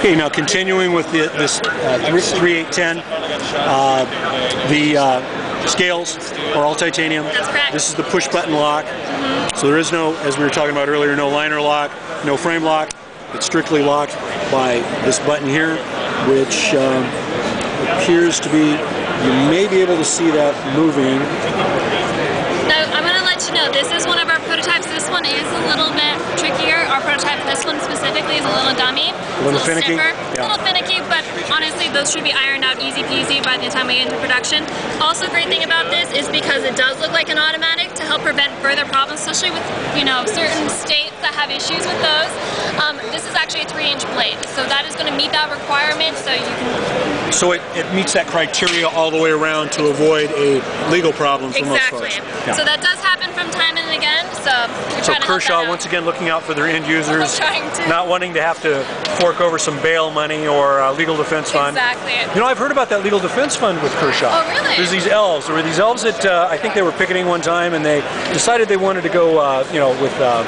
Okay, now continuing with the, this uh, 3810, uh, the uh, scales are all titanium. That's correct. This is the push button lock. So there is no, as we were talking about earlier, no liner lock, no frame lock. It's strictly locked by this button here, which um, appears to be, you may be able to see that moving. To know, this is one of our prototypes. This one is a little bit trickier. Our prototype, this one specifically, is a little dummy. A little It's finicky? stiffer. Yeah. A little finicky, but honestly, those should be ironed out easy peasy by the time we get into production. Also, great thing about this is because it does look like an automatic to help prevent further problems, especially with, you know, certain states that have issues with those. Um, this is actually a three-inch blade, so that is going to meet that requirement, so you can So it, it meets that criteria all the way around to avoid a legal problem for Exactly. most folks. Yeah. So that does from time and again. So we're So trying to Kershaw, once again, looking out for their end users, not wanting to have to fork over some bail money or uh, legal defense fund. Exactly. You know, I've heard about that legal defense fund with Kershaw. Oh, really? There's these elves. There were these elves that uh, I think they were picketing one time, and they decided they wanted to go, uh, you know, with, uh,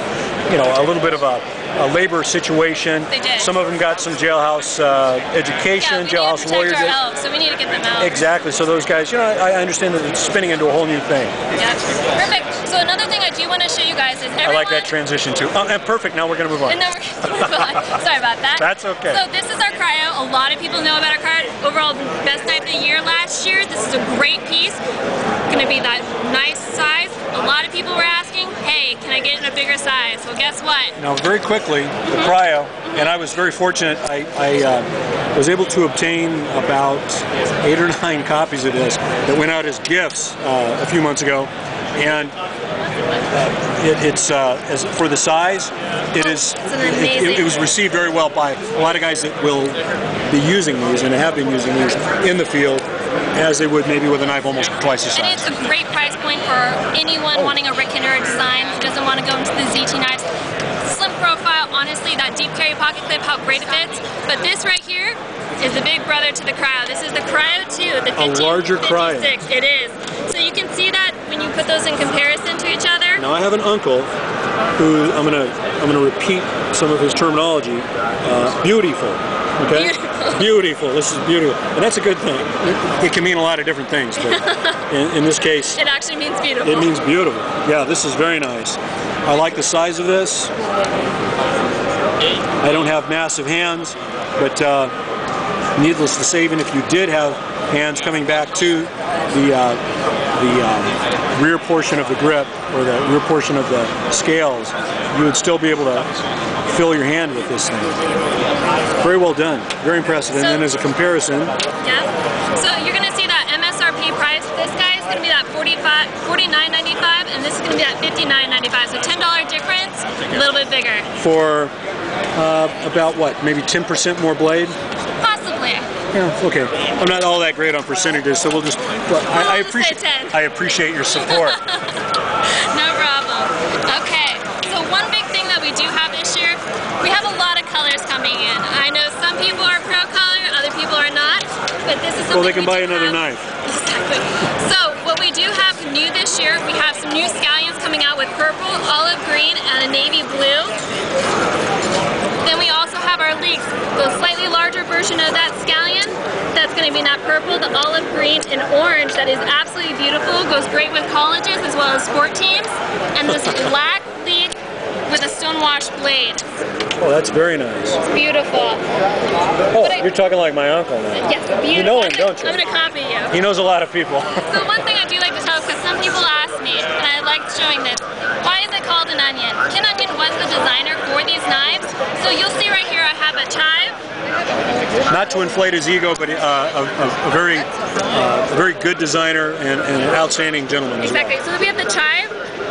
you know, a little bit of a, a labor situation. They did. Some of them got some jailhouse uh, Yeah, education, we jailhouse to lawyers. elves, so we need to get them out. Exactly. So those guys, you know, I, I understand that it's spinning into a whole new thing. Yeah. Perfect. So another thing I do want to show you guys is everyone. I like that transition too. Oh, and perfect. Now we're going to move on. And then we're gonna move on. Sorry about that. That's okay. So this is our cryo. A lot of people know about our cryo. Overall, best knife of the year last year. This is a great piece. Gonna be that nice size. A lot of people were asking, hey, can I get in a bigger size? Well, guess what? Now, very quickly, the cryo, and I was very fortunate. I, I uh, was able to obtain about eight or nine copies of this that went out as gifts uh, a few months ago, and uh, it, it's uh, as for the size, it is. It- it- It, was received very well by a lot of guys that will be using these and have been using these in the field, as they would maybe with a knife almost twice the And it's a great price point for anyone wanting a Rick Hinderer design who doesn't want to go into the ZT knives. Slim profile, honestly, that deep carry pocket clip, how great it fits. But this right here is the big brother to the Cryo. This is the Cryo 2, the 15, larger Cryo. It is. So you can see that when you put those in comparison to each other. Now I have an uncle who I'm gonna I'm gonna repeat some of his terminology. Uh, beautiful. Okay. Beautiful. Beautiful. This is beautiful, and that's a good thing. It, it can mean a lot of different things, but in, in this case, It actually means beautiful. it means beautiful. Yeah, this is very nice. I like the size of this. I don't have massive hands, but uh, needless to say, even if you did have hands coming back to the uh, the um, rear portion of the grip or the rear portion of the scales, you would still be able to fill your hand with this thing. Very well done. Very impressive. And So- then as a comparison, Yeah. So you're gonna see that MSRP price. This guy is gonna be that 45, 49.95, and this is gonna be that 59.95. So $10 difference, a little bit bigger, for uh, about what, maybe 10% more blade? possibly. Yeah, okay. I'm not all that great on percentages, so we'll just. But I, I We'll appreciate. I appreciate your support. No problem. Okay. So one big thing that we do have this year, we have a lot of colors coming in. I know some people are pro color, other people are this is something well, they can buy another have. knife. Exactly. So what we do have new this year, we have some new scallions coming out with purple, olive green, and a navy blue. Then we also have our leeks, the slightly larger version of that scallion. That's going to be in that purple, the olive green, and orange. That is absolutely beautiful. Goes great with colleges as well as sport teams. And this black leek with a stonewash blade. Oh, that's very nice. Beautiful. Oh, I- you're talking like my uncle now. Yes, beautiful. You know him, don't you? I'm going to copy you. He knows a lot of people. So one thing I do like to tell, because some people ask me, and I like showing this, why is it called an onion? Ken Onion was the designer for these knives. So you'll see right here I have a chive. Not to inflate his ego, but uh, a, a, very, uh, a very good designer and, and an outstanding gentleman. as well. Exactly. So we have the chive,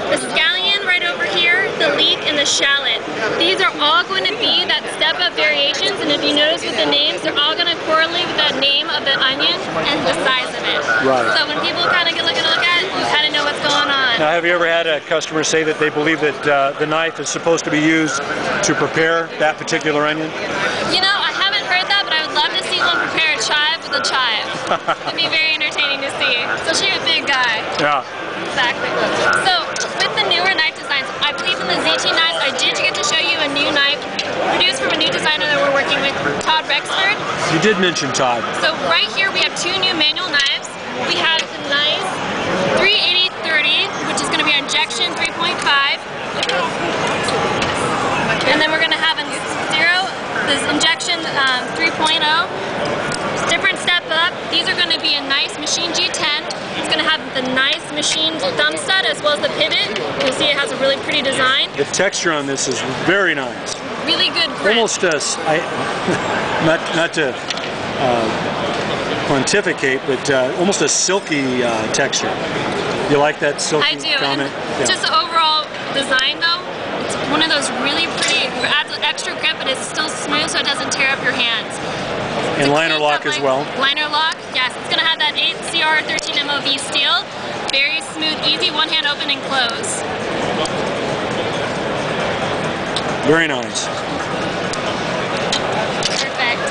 the scallion right over here, the leek, and the shallot. These are all going to be that step-up variations, and if you notice with the names, they're all going to correlate with the name of the onion and the size of it. Right. So when people kind of get look at look at it, you kind of know what's going on. Now, have you ever had a customer say that they believe that uh, the knife is supposed to be used to prepare that particular onion? With chive. It'd be very entertaining to see, especially a big guy. Yeah. Exactly. So with the newer knife designs, I believe in the ZT knives, I did get to show you a new knife produced from a new designer that we're working with, Todd Rexford. You did mention Todd. So right here we have two new manual knives. We have the nice 380-30, which is going to be our injection 3.5. And then we're going to have a zero, this injection um, 3.0. Different step up. These are going to be a nice machine G10. It's going to have the nice machined thumb stud as well as the pivot. You'll see it has a really pretty design. The texture on this is very nice. Really good grip. Almost a, s- I, not, not to uh, pontificate, but uh, almost a silky uh, texture. You like that silky I do. Comment? just the overall design though, it's one of those really pretty, adds extra grip, but it's still smooth so it doesn't tear up your hands. And liner lock as well. Liner lock, yes. It's going to have that 8CR13 MOV steel. Very smooth, easy one hand open and close. Very nice. Perfect.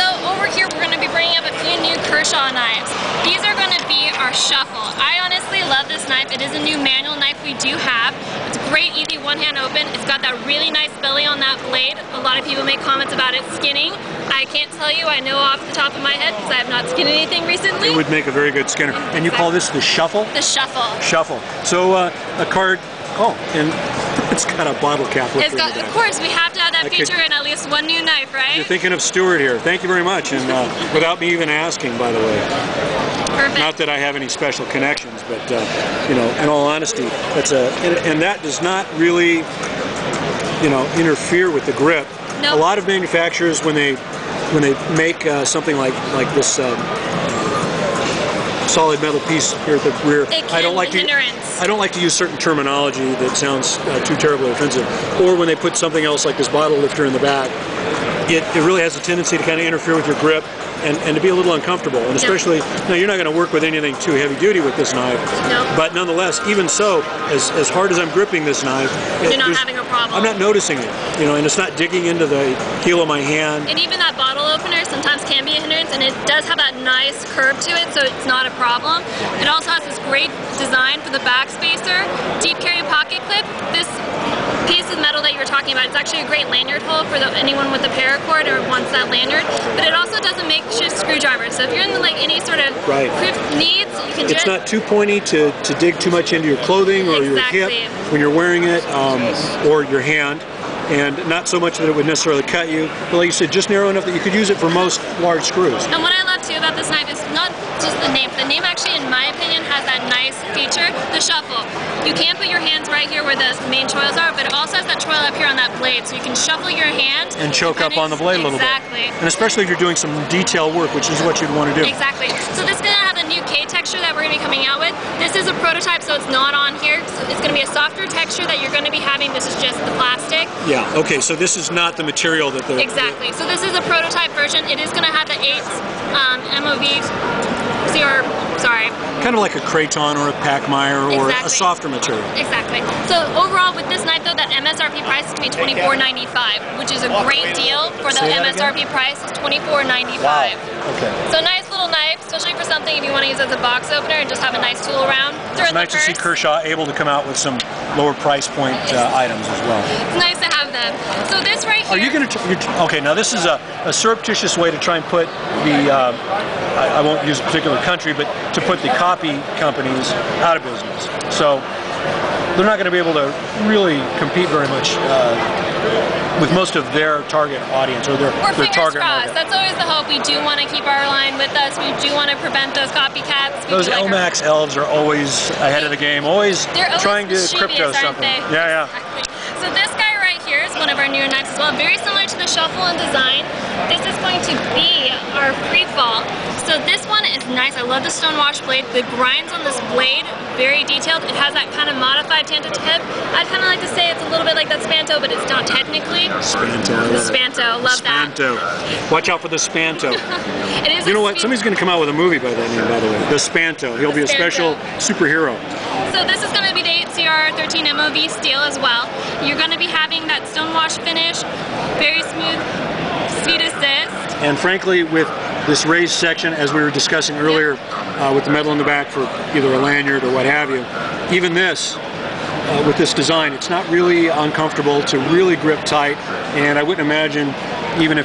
So over here we're going to be bringing up a few new Kershaw knives. These are going to be our shuffle. I honestly love this knife. It is a new manual knife we do have. It's great, easy one hand open. It's got that really nice belly on that blade. A lot of people make comments about it skinning. I can't tell you, I know off the top of my head because I have not skinned anything recently. It would make a very good skinner. And you call this the shuffle? the shuffle. Shuffle. So uh, a card, oh, and it's got a bottle cap. It's it got, of course, we have to have that I could- feature in at least one new knife, right? You're thinking of Stuart here. Thank you very much. And uh, without me even asking, by the way. Perfect. Not that I have any special connections, but uh, you know, in all honesty, that's a and, and that does not really, you know, interfere with the grip. No. A lot of manufacturers, when they when they make uh, something like like this um, solid metal piece here at the rear, I don't like to. hindrance. I don't like to use certain terminology that sounds uh, too terribly offensive. Or when they put something else like this bottle lifter in the back, it, it really has a tendency to kind of interfere with your grip and, and to be a little uncomfortable. And especially, now you're not going to work with anything too heavy duty with this knife. No. But nonetheless, even so, as, as hard as I'm gripping this knife, You're not having a problem. I'm not noticing it, you know, and it's not digging into the heel of my hand. And even that bottle opener sometimes can be a hindrance, and it does have that nice curve to it, so it's not a problem. It also has this great design for the back spacer, deep carry pocket clip. This piece of metal that you were talking about, it's actually a great lanyard hole for the, anyone with a paracord or wants that lanyard. But it also does a makeshift screwdriver, so if you're in like any sort of Right. needs, you can It's just not too pointy to, to dig too much into your clothing or Exactly. your hip when you're wearing it, um, or your hand, and not so much that it would necessarily cut you. But like you said, just narrow enough that you could use it for most large screws. And what I love too about this knife is just the name. The name actually, in my opinion, has that nice feature, the shuffle. You can put your hands right here where the main choils are, but it also has that choil up here on that blade, so you can shuffle your hand. And choke up on the blade a little bit. exactly. And especially if you're doing some detail work, which is what you'd want to do. Exactly. So this is going to have the new K texture that we're going to be coming out with. This is a prototype, so it's not on here. So it's going to be a softer texture that you're going to be having. This is just the plastic. Yeah, okay, so this is not the material that the... Exactly. So this is a prototype version. It is going to have the 8 um, MOV, CR, sorry, Kind of like a Kraton or a Pachmayr or a softer material. Exactly. So overall, with this knife though, that MSRP price is going to be $24.95, which is a great deal for the MSRP price. It's $24.95. Okay. So a nice little knife, especially for something if you want to use as a box opener and just have a nice tool around. Throw It's nice the to see. Kershaw able to come out with some lower price point uh, items as well. It's nice to have them. So this right here. Are you going to? Okay, now this is a, a surreptitious way to try and put the. Uh, I, I won't use a particular country, but to put the copy companies out of business. So they're not going to be able to really compete very much uh, with most of their target audience or their, We're their target crossed. market. That's always the hope. We do want to keep our line with us. We do want to prevent those copycats. We Those do like our- elves are always ahead of the game, always always trying to crypto something. They? Yeah, yeah. Exactly. So this guy right here is one of our newer knives as well. Very similar to the shuffle in design. This is going to be our free fall. So this one is nice. I love the stonewash blade. The grinds on this blade, very detailed. It has that kind of modified tanto tip. I'd kind of like to say it's a little bit like that Spanto, but it's not technically. Spanto. The love. Spanto, love that. Spanto. Watch out for the Spanto. It is You know what? Somebody's going to come out with a movie by that name, by the way. The Spanto. He'll be a special superhero. So this is going to be the 8CR13 MOV steel as well. You're going to be having that stonewash finish, very smooth, speed assist. And frankly, with this raised section, as we were discussing earlier, uh, with the metal in the back for either a lanyard or what have you, even this, uh, with this design, it's not really uncomfortable to really grip tight. and I wouldn't imagine even if